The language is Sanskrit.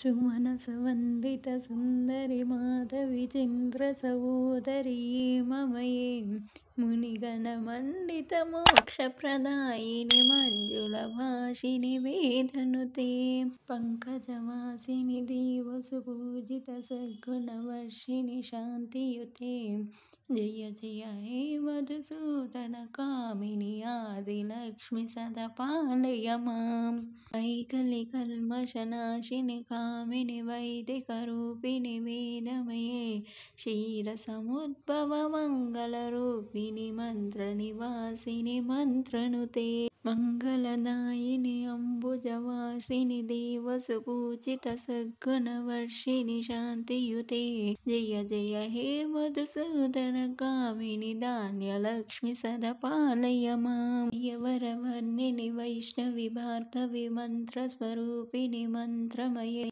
सुमनसवन्दितसुन्दरि माधविचिन्द्रसहोदरी ममये मुनिगणमण्डितमोक्षप्रदायिनि मञ्जुलभाषिनि वेदनुते पङ्कजवासिनि देवसुपूजितसद्गुणवर्षिणि शान्तियुते जय जय हे मधुसूदनकामिनि आदिलक्ष्मि सदा पालय माम् ऐकलिकल्मषनाशिनि कामिनि वैदिकरूपिणि वेदमये क्षीरसमुद्भवमङ्गलरूपिणि मन्त्रनिवासिनि मन्त्रनुते मङ्गलदायिनि अम्बुजवासिनि देवसुपूजितसद्गुणवर्षिणि शान्तियुते जय जय हे मधुसूदनकामिनि धान्यलक्ष्मि सदा पालय मां वरवर्णिनि वैष्णवि भार्गवि मन्त्रस्वरूपिणि मन्त्रमये